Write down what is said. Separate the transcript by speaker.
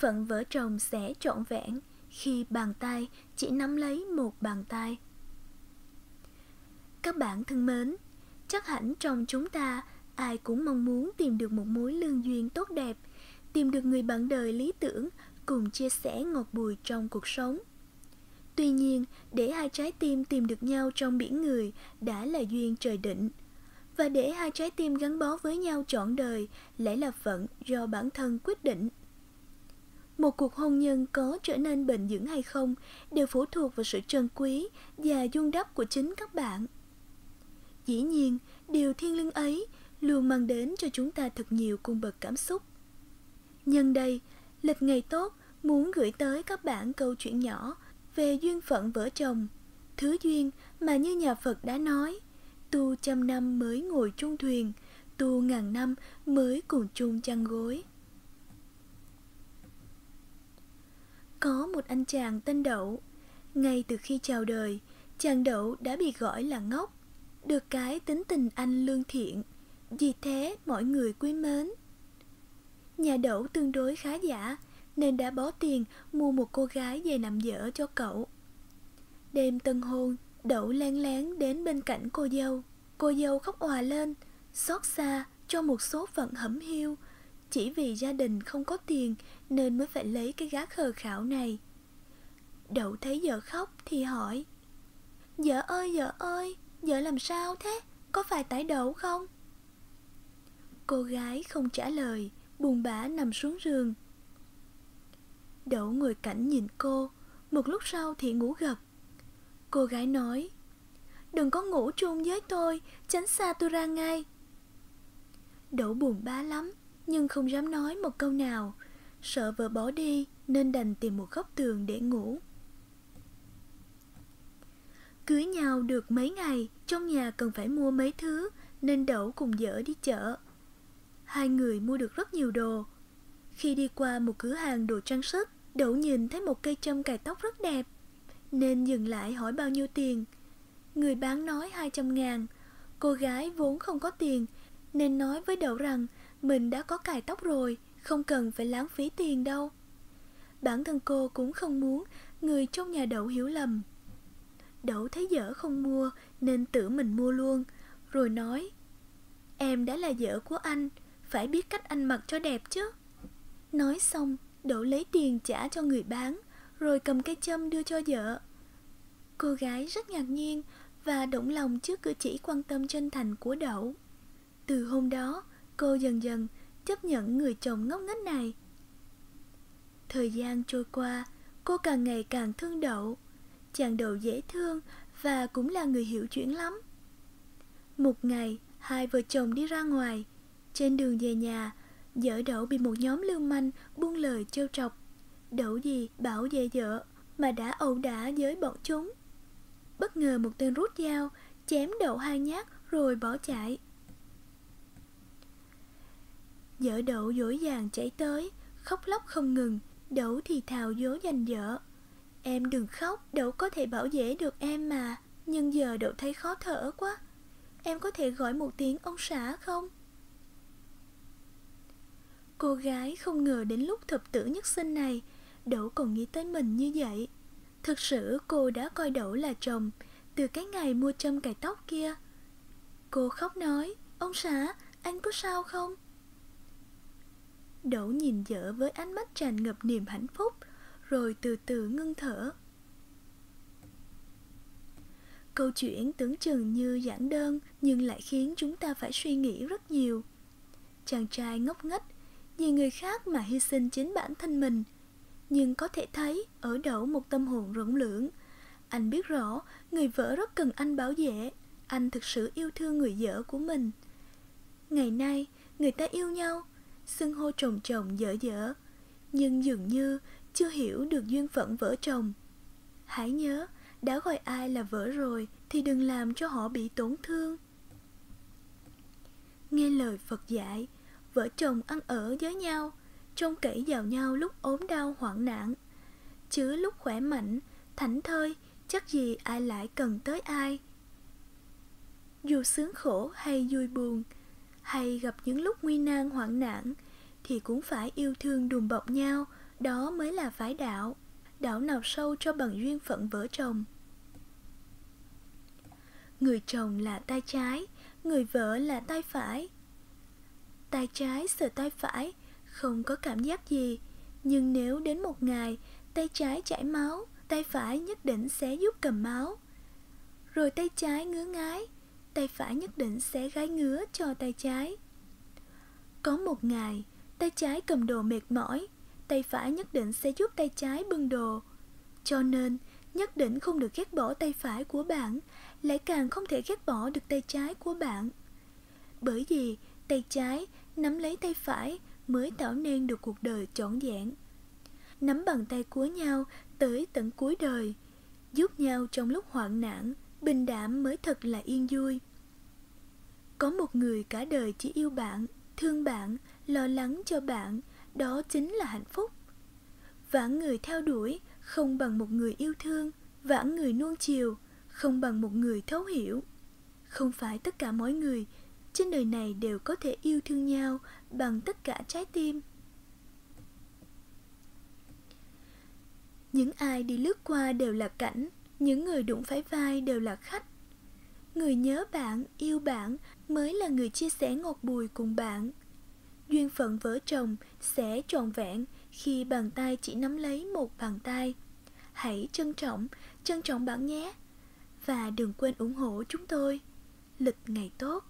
Speaker 1: phận vợ chồng sẽ trọn vẹn khi bàn tay chỉ nắm lấy một bàn tay. Các bạn thân mến, chắc hẳn trong chúng ta ai cũng mong muốn tìm được một mối lương duyên tốt đẹp, tìm được người bạn đời lý tưởng cùng chia sẻ ngọt bùi trong cuộc sống. Tuy nhiên, để hai trái tim tìm được nhau trong biển người đã là duyên trời định. Và để hai trái tim gắn bó với nhau trọn đời lẽ là phận do bản thân quyết định. Một cuộc hôn nhân có trở nên bền vững hay không đều phụ thuộc vào sự trân quý và dung đắp của chính các bạn. Dĩ nhiên, điều thiên liêng ấy luôn mang đến cho chúng ta thật nhiều cung bậc cảm xúc. Nhân đây, lịch ngày tốt muốn gửi tới các bạn câu chuyện nhỏ về duyên phận vợ chồng, thứ duyên mà như nhà Phật đã nói, tu trăm năm mới ngồi chung thuyền, tu ngàn năm mới cùng chung chăn gối. Có một anh chàng tên Đậu, ngay từ khi chào đời, chàng Đậu đã bị gọi là ngốc, được cái tính tình anh lương thiện, vì thế mọi người quý mến. Nhà Đậu tương đối khá giả, nên đã bó tiền mua một cô gái về nằm dở cho cậu. Đêm tân hôn, Đậu len lén đến bên cạnh cô dâu. Cô dâu khóc òa lên, xót xa cho một số phận hẩm hiu. Chỉ vì gia đình không có tiền nên mới phải lấy cái gá khờ khảo này. Đậu thấy vợ khóc thì hỏi Vợ ơi vợ ơi, vợ làm sao thế? Có phải tải đậu không? Cô gái không trả lời, buồn bã nằm xuống giường Đậu ngồi cảnh nhìn cô Một lúc sau thì ngủ gật Cô gái nói Đừng có ngủ chung với tôi Tránh xa tôi ra ngay Đậu buồn bã lắm nhưng không dám nói một câu nào Sợ vợ bỏ đi Nên đành tìm một góc tường để ngủ Cưới nhau được mấy ngày Trong nhà cần phải mua mấy thứ Nên Đậu cùng vợ đi chợ Hai người mua được rất nhiều đồ khi đi qua một cửa hàng đồ trang sức, Đậu nhìn thấy một cây châm cài tóc rất đẹp, nên dừng lại hỏi bao nhiêu tiền. Người bán nói 200 ngàn. Cô gái vốn không có tiền, nên nói với Đậu rằng mình đã có cài tóc rồi, không cần phải lãng phí tiền đâu. Bản thân cô cũng không muốn người trong nhà Đậu hiểu lầm. Đậu thấy dở không mua nên tự mình mua luôn, rồi nói Em đã là vợ của anh, phải biết cách anh mặc cho đẹp chứ. Nói xong, đậu lấy tiền trả cho người bán, rồi cầm cây châm đưa cho vợ. Cô gái rất ngạc nhiên và động lòng trước cử chỉ quan tâm chân thành của Đậu. Từ hôm đó, cô dần dần chấp nhận người chồng ngốc nghếch này. Thời gian trôi qua, cô càng ngày càng thương Đậu. Chàng Đậu dễ thương và cũng là người hiểu chuyện lắm. Một ngày, hai vợ chồng đi ra ngoài. Trên đường về nhà, Vợ đậu bị một nhóm lưu manh buông lời trêu trọc Đậu gì bảo vệ vợ Mà đã ẩu đả với bọn chúng Bất ngờ một tên rút dao Chém đậu hai nhát rồi bỏ chạy Vợ đậu dỗi dàng chạy tới Khóc lóc không ngừng Đậu thì thào dỗ dành vợ Em đừng khóc Đậu có thể bảo vệ được em mà Nhưng giờ đậu thấy khó thở quá Em có thể gọi một tiếng ông xã không? Cô gái không ngờ đến lúc thập tử nhất sinh này, Đậu còn nghĩ tới mình như vậy. Thực sự cô đã coi Đậu là chồng từ cái ngày mua châm cài tóc kia. Cô khóc nói, ông xã, anh có sao không? Đỗ nhìn vợ với ánh mắt tràn ngập niềm hạnh phúc, rồi từ từ ngưng thở. Câu chuyện tưởng chừng như giản đơn nhưng lại khiến chúng ta phải suy nghĩ rất nhiều. Chàng trai ngốc nghếch vì người khác mà hy sinh chính bản thân mình nhưng có thể thấy ở đậu một tâm hồn rỗng lưỡng anh biết rõ người vợ rất cần anh bảo vệ anh thực sự yêu thương người vợ của mình ngày nay người ta yêu nhau xưng hô chồng chồng dở dở nhưng dường như chưa hiểu được duyên phận vợ chồng hãy nhớ đã gọi ai là vợ rồi thì đừng làm cho họ bị tổn thương nghe lời phật dạy vợ chồng ăn ở với nhau, trông kỹ vào nhau lúc ốm đau hoạn nạn. Chứ lúc khỏe mạnh, thảnh thơi, chắc gì ai lại cần tới ai. Dù sướng khổ hay vui buồn, hay gặp những lúc nguy nan hoạn nạn, thì cũng phải yêu thương đùm bọc nhau, đó mới là phái đạo. Đạo nào sâu cho bằng duyên phận vợ chồng. Người chồng là tay trái người vợ là tay phải. Tay trái sờ tay phải không có cảm giác gì nhưng nếu đến một ngày tay trái chảy máu tay phải nhất định sẽ giúp cầm máu. Rồi tay trái ngứa ngái tay phải nhất định sẽ gái ngứa cho tay trái. Có một ngày, tay trái cầm đồ mệt mỏi, tay phải nhất định sẽ giúp tay trái bưng đồ. Cho nên, nhất định không được ghét bỏ tay phải của bạn, lại càng không thể ghét bỏ được tay trái của bạn. Bởi vì tay trái nắm lấy tay phải mới tạo nên được cuộc đời trọn vẹn. Nắm bàn tay của nhau tới tận cuối đời, giúp nhau trong lúc hoạn nạn bình đạm mới thật là yên vui. Có một người cả đời chỉ yêu bạn, thương bạn, lo lắng cho bạn, đó chính là hạnh phúc. Vãng người theo đuổi, không bằng một người yêu thương. Vãng người nuông chiều, không bằng một người thấu hiểu. Không phải tất cả mọi người trên đời này đều có thể yêu thương nhau bằng tất cả trái tim. Những ai đi lướt qua đều là cảnh những người đụng phải vai đều là khách. Người nhớ bạn, yêu bạn mới là người chia sẻ ngọt bùi cùng bạn. Duyên phận vợ chồng sẽ trọn vẹn khi bàn tay chỉ nắm lấy một bàn tay. Hãy trân trọng trân trọng bạn nhé. Và đừng quên ủng hộ chúng tôi. Lịch ngày tốt.